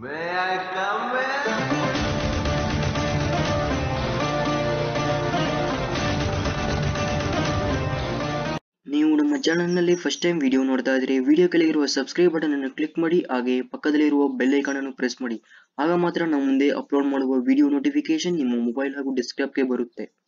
ನೀವು ನಮ್ಮ ಚಾನಲ್ನಲ್ಲಿ ಫಸ್ಟ್ ಟೈಮ್ ವಿಡಿಯೋ ನೋಡ್ತಾ ಇದ್ರೆ ವಿಡಿಯೋ ಕೆಳಗಿರುವ ಸಬ್ಸ್ಕ್ರೈಬ್ ಬಟನ್ ಅನ್ನು ಕ್ಲಿಕ್ ಮಾಡಿ, ಹಾಗೆ ಪಕ್ಕದಲ್ಲಿರುವ ಬೆಲ್ ಐಕಾನ್ ಅನ್ನು ಪ್ರೆಸ್ ಮಾಡಿ. ಆಗ ಮಾತ್ರ ನಾವು ಮುಂದೆ ಅಪ್ಲೋಡ್ ಮಾಡುವ ವಿಡಿಯೋ ನೋಟಿಫಿಕೇಶನ್ ನಿಮ್ಮ ಮೊಬೈಲ್ ಹಾಗೂ ಡೆಸ್ಕ್ಟಾಪ್ಗೆ ಬರುತ್ತೆ.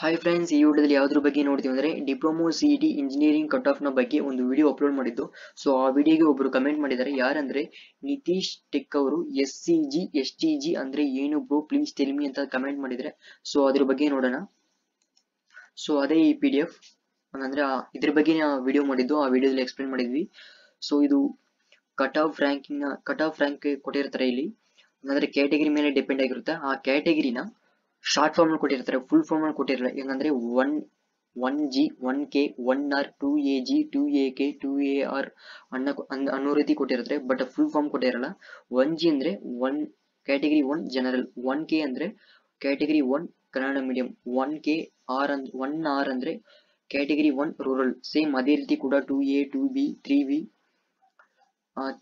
ಹಾಯ್ ಫ್ರೆಂಡ್ಸ್ ಈ ವಿಡಿಯೋದಲ್ಲಿ ಯಾವ್ದ್ರ ಬಗ್ಗೆ ನೋಡ್ತೀವಿ ಅಂದ್ರೆ diploma C D engineering cut ಆಫ್ನ ಬಗ್ಗೆ ಒಂದು ವಿಡಿಯೋ ಅಪ್ಲೋಡ್ ಮಾಡಿದ್ದು. ಸೊ ಆ ವಿಡಿಯೋಗೆ ಒಬ್ರು ಕಮೆಂಟ್ ಮಾಡಿದ್ದಾರೆ. ಯಾರಂದ್ರೆ ನಿತೀಶ್ ಟೆಕ್ ಅವರು S C G S T G ಅಂದ್ರೆ ಏನು ಬ್ರೋ ಪ್ಲೀಸ್ ಟೆಲ್ಮಿ ಅಂತ ಕಮೆಂಟ್ ಮಾಡಿದ್ರೆ. ಸೊ ಅದ್ರ ಬಗ್ಗೆ ನೋಡೋಣ. ಸೊ ಅದೇ ಈ ಪಿ ಡಿ ಎಫ್ ಅಂದ್ರೆ ಇದ್ರ ಬಗ್ಗೆ ವಿಡಿಯೋ ಮಾಡಿದ್ದು. ಆ ವಿಡಿಯೋದಲ್ಲಿ ಎಕ್ಸ್ಪ್ಲೇನ್ ಮಾಡಿದ್ವಿ. ಸೊ ಇದು cut off ranking cut off rank ಕೊಟ್ಟಿರ್ತಾರೆ ಇಲ್ಲಿ. ಅಂದ್ರೆ ಕ್ಯಾಟಗರಿ ಮೇಲೆ ಡಿಪೆಂಡ್ ಆಗಿರುತ್ತೆ. ಆ ಕ್ಯಾಟಗರಿನ ಶಾರ್ಟ್ ಫಾರ್ಮ್ ಅಲ್ಲಿ ಕೊಟ್ಟಿರ್ತಾರೆ ಫುಲ್ ಫಾರ್ಮ್ ಅಲ್ಲಿ ಕೊಟ್ಟಿರಲ್ಲ ಹೆಂಗಂದ್ರೆ one one G one K one R two A G two A K two A R ಅನ್ನ ಅನ್- ಅನ್ನೋ ರೀತಿ ಕೊಟ್ಟಿರುತ್ತೆ ಬಟ್ ಫುಲ್ ಫಾರ್ಮ್ ಕೊಟ್ಟಿರಲ್ಲ. ಒನ್ ಜಿ ಅಂದ್ರೆ one category one general one K ಅಂದ್ರೆ category one Kannada medium one K R ಅಂದ್ one R ಅಂದ್ರೆ ಕ್ಯಾಟಗರಿ ಒನ್ ರೂರಲ್ ಸೇಮ್ ಅದೇ ರೀತಿ ಕೂಡ two A two B three B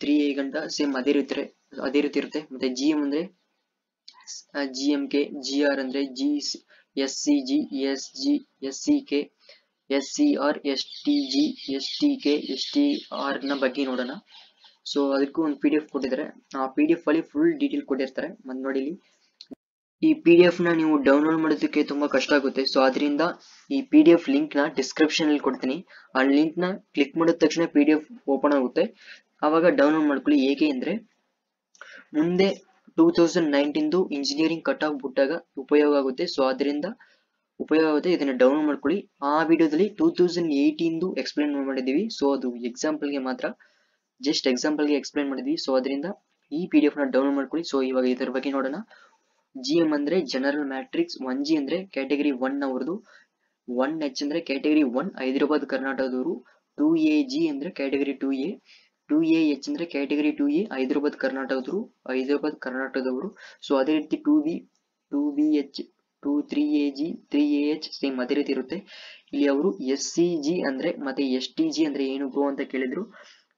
three A ಗಂಟ same ಅದೇ ರೀತಿ ಅದೇ ರೀತಿ ಇರುತ್ತೆ. ಮತ್ತೆ ಜಿ ಎಂ ಅಂದ್ರೆ G M K G R ಅಂದ್ರೆ G S C G S G S C K S C R S T G S T K S T ಆರ್ನ ಬಗ್ಗೆ ನೋಡೋಣ. ಸೊ ಅದಕ್ಕೂ ಒಂದು ಪಿ ಡಿ ಎಫ್ ಕೊಟ್ಟಿದ್ದಾರೆ. ಆ P D F ಅಲ್ಲಿ full detail ಕೊಟ್ಟಿರ್ತಾರೆ. ಮತ್ತೆ ನೋಡಿ ಈ ಪಿ ಡಿ ಎಫ್ನ ನೀವು ಡೌನ್ಲೋಡ್ ಮಾಡೋದಕ್ಕೆ ತುಂಬಾ ಕಷ್ಟ ಆಗುತ್ತೆ. ಸೊ ಅದರಿಂದ ಈ ಪಿ ಡಿ ಎಫ್ ಲಿಂಕ್ನ ಡಿಸ್ಕ್ರಿಪ್ಷನ್ ಅಲ್ಲಿ ಕೊಡ್ತೀನಿ. ಆ ಲಿಂಕ್ನ ಕ್ಲಿಕ್ ಮಾಡಿದ ತಕ್ಷಣ ಪಿ ಡಿ ಎಫ್ ಓಪನ್ ಆಗುತ್ತೆ. ಆವಾಗ ಡೌನ್ಲೋಡ್ ಮಾಡ್ಕೊಳ್ಳಿ. ಹೇಗೆ ಅಂದ್ರೆ ಮುಂದೆ ಟೂ ತೌಸಂಡ್ ನೈನ್ಟೀನ್ದು ಇಂಜಿನಿಯರಿಂಗ್ ಕಟ್ ಆಫ್ ಬಿಟ್ಟಾಗ ಉಪಯೋಗ ಆಗುತ್ತೆ. ಸೊ ಅದರಿಂದ ಉಪಯೋಗ ಆಗುತ್ತೆ. ಇದನ್ನ ಡೌನ್ಲೋಡ್ ಮಾಡ್ಕೊಳ್ಳಿ. ಆ ವಿಡಿಯೋದಲ್ಲಿ ಟೂ ತೌಸಂಡ್ ಏಯ್ಟೀನ್ದು ಎಕ್ಸ್ಪ್ಲೇನ್ ಮಾಡಿದ್ದೀವಿ. ಸೊ ಅದು example ಗೆ ಮಾತ್ರ ಜಸ್ಟ್ಗೆ ಎಕ್ಸ್ಪ್ಲೇನ್ ಮಾಡಿದ್ವಿ ಸೊ ಅದರಿಂದ ಈ ಪಿ ಡಿ ಎಫ್ನ ಡೌನ್ಲೋಡ್ ಮಾಡ್ಕೊಳ್ಳಿ. ಸೊ ಇವಾಗ ಇದರ ಬಗ್ಗೆ ನೋಡೋಣ. ಜಿ ಅಂದ್ರೆ ಜನರಲ್ ಮ್ಯಾಟ್ರಿಕ್ಸ್ ಒನ್ ಜಿ ಅಂದ್ರೆ ಕ್ಯಾಟಗರಿ ಒನ್ ಅವ್ರದ್ದು ಒನ್ ಎಚ್ ಅಂದ್ರೆ ಕ್ಯಾಟಗರಿ ಒನ್ ಹೈದರಾಬಾದ್, ಕರ್ನಾಟಕದವರು. ಟೂ ಎ ಜಿ ಅಂದ್ರೆ category two A two A H ಅಂದ್ರೆ ಕ್ಯಾಟಗರಿ ಟೂ ಎ ಹೈದರಾಬಾದ್ ಕರ್ನಾಟಕದವರು ಹೈದರಾಬಾದ್ ಕರ್ನಾಟಕದವರು. ಸೊ ಅದೇ ರೀತಿ two B two B H, two three A G, three A H same ಅದೇ ರೀತಿ ಇರುತ್ತೆ. ಇಲ್ಲಿ ಅವರು ಎಸ್ ಸಿ ಜಿ ಅಂದ್ರೆ, ಮತ್ತೆ ಎಸ್ ಟಿ ಜಿ ಅಂದ್ರೆ ಏನು ಬ್ರೋ ಅಂತ ಕೇಳಿದ್ರು?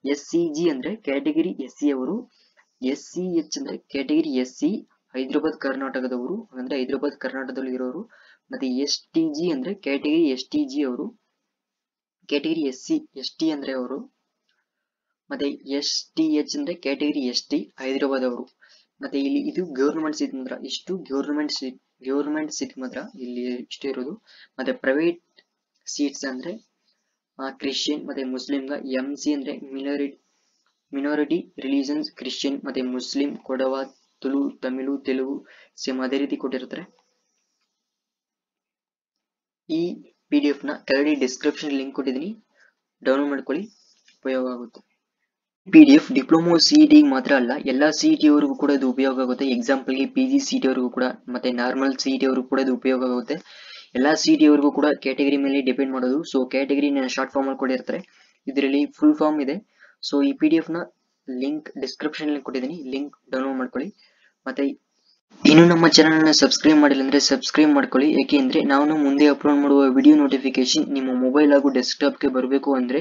ಎಸ್ ಸಿ ಜಿ ಅಂದ್ರೆ ಕ್ಯಾಟಗರಿ ಎಸ್ ಸಿ ಅವರು. ಎಸ್ ಸಿ ಎಚ್ ಅಂದ್ರೆ ಕ್ಯಾಟಗರಿ ಎಸ್ ಸಿ, ಹೈದರಾಬಾದ್ ಕರ್ನಾಟಕದವರು, ಅಂದ್ರೆ ಹೈದರಾಬಾದ್ ಕರ್ನಾಟಕದಲ್ಲಿ ಇರೋರು. ಮತ್ತೆ ಎಸ್ ಟಿ ಜಿ ಅಂದ್ರೆ ಕ್ಯಾಟಗರಿ ಎಸ್ ಟಿ ಜಿ ಅವರು. Category S C, S T ಅಂದ್ರೆ ಅವರು. ಮತ್ತೆ ಎಸ್ ಟಿ ಎಚ್ ಅಂದ್ರೆ ಕ್ಯಾಟಗರಿ ಎಸ್ ಟಿ ಹೈದರಾಬಾದ್ ಅವರು. ಮತ್ತೆ ಇಲ್ಲಿ ಇದು ಗೌರ್ಮೆಂಟ್ ಸೀಟ್ ಅಂದ್ರೆ ಇಷ್ಟು ಗೌರ್ಮೆಂಟ್ ಸೀಟ್ ಗೌರ್ಮೆಂಟ್ ಸೀಟ್ ಮಾತ್ರ ಇಲ್ಲಿ ಇಷ್ಟು ಇರೋದು. ಮತ್ತೆ ಪ್ರೈವೇಟ್ ಸೀಟ್ಸ್ ಅಂದ್ರೆ ಕ್ರಿಶ್ಚಿಯನ್ ಮತ್ತೆ ಮುಸ್ಲಿಂ ಎಂ ಸಿ ಅಂದ್ರೆ ಮಿನೋರಿ ಮಿನೋರಿಟಿ ರಿಲಿಜನ್ಸ್ ಕ್ರಿಶ್ಚಿಯನ್ ಮತ್ತೆ ಮುಸ್ಲಿಂ ಕೊಡವ, ತುಳು, ತಮಿಳು, ತೆಲುಗು ಸೇಮ್ ಅದೇ ರೀತಿ ಕೊಟ್ಟಿರ್ತಾರೆ. ಈ ಪಿ ಡಿ ಎಫ್ನ ಕೆಳಗಡೆ ಡಿಸ್ಕ್ರಿಪ್ಷನ್ ಲಿಂಕ್ ಕೊಟ್ಟಿದ್ದೀನಿ. ಡೌನ್ಲೋಡ್ ಮಾಡ್ಕೊಳ್ಳಿ, ಉಪಯೋಗ ಆಗುತ್ತೆ. P D F diploma C T ಮಾತ್ರ ಅಲ್ಲ, ಎಲ್ಲ ಸಿ ಟಿ ಅವ್ರಿಗೂ ಕೂಡ ಇದು ಉಪಯೋಗ ಆಗುತ್ತೆ. ಎಕ್ಸಾಂಪಲ್ಗೆ ಪಿ ಜಿ ಸಿ ಟಿ ಅವ್ರಿಗೂ ಕೂಡ, ಮತ್ತೆ ನಾರ್ಮಲ್ ಸಿ ಟಿ ಅವ್ರಿಗೂ ಕೂಡ ಇದು ಉಪಯೋಗ ಆಗುತ್ತೆ. ಎಲ್ಲ ಸಿ ಟಿ ಅವ್ರಿಗೂ ಕೂಡ ಕ್ಯಾಟಗರಿ ಮೇಲೆ ಡಿಪೆಂಡ್ ಮಾಡೋದು. ಸೊ ಕ್ಯಾಟಗರಿ ಶಾರ್ಟ್ ಫಾರ್ಮ್ ಅಲ್ಲಿ ಕೊಟ್ಟಿರ್ತಾರೆ. ಇದರಲ್ಲಿ ಫುಲ್ ಫಾರ್ಮ್ ಇದೆ. ಸೊ ಈ ಪಿ ಡಿ ಎಫ್ನ ಲಿಂಕ್ ಡಿಸ್ಕ್ರಿಪ್ಷನ್ ಕೊಟ್ಟಿದ್ದೀನಿ. ಲಿಂಕ್ ಡೌನ್ಲೋಡ್ ಮಾಡ್ಕೊಳ್ಳಿ. ಮತ್ತೆ ಇನ್ನು ನಮ್ಮ ಚಾನಲ್ನ ಸಬ್ಸ್ಕ್ರೈಬ್ ಮಾಡಿಲ್ಲ ಅಂದರೆ ಸಬ್ಸ್ಕ್ರೈಬ್ ಮಾಡ್ಕೊಳ್ಳಿ. ಏಕೆಂದ್ರೆ ನಾನು ಮುಂದೆ ಅಪ್ಲೋಡ್ ಮಾಡುವ ವಿಡಿಯೋ ನೋಟಿಫಿಕೇಶನ್ ನಿಮ್ಮ ಮೊಬೈಲ್ ಹಾಗೂ ಡೆಸ್ಕ್ಟಾಪ್ಗೆ ಬರಬೇಕು ಅಂದ್ರೆ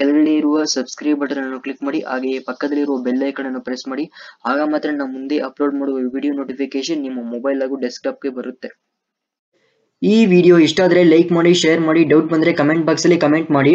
ಕೆಳಗಡೆ ಇರುವ ಸಬ್ಸ್ಕ್ರೈಬ್ ಬಟನ್ ಅನ್ನು ಕ್ಲಿಕ್ ಮಾಡಿ, ಹಾಗೆಯೇ ಪಕ್ಕದಲ್ಲಿರುವ ಬೆಲ್ ಐಕನ್ ಅನ್ನು ಪ್ರೆಸ್ ಮಾಡಿ. ಆಗ ಮಾತ್ರ ನಾವು ಮುಂದೆ ಅಪ್ಲೋಡ್ ಮಾಡುವ ವಿಡಿಯೋ ನೋಟಿಫಿಕೇಶನ್ ನಿಮ್ಮ ಮೊಬೈಲ್ ಹಾಗೂ ಡೆಸ್ಕ್ಟಾಪ್ಗೆ ಬರುತ್ತೆ. ಈ ವಿಡಿಯೋ ಇಷ್ಟ ಆದರೆ ಲೈಕ್ ಮಾಡಿ ಶೇರ್ ಮಾಡಿ ಡೌಟ್ ಬಂದ್ರೆ ಕಮೆಂಟ್ ಬಾಕ್ಸ್ ಅಲ್ಲಿ ಕಮೆಂಟ್ ಮಾಡಿ.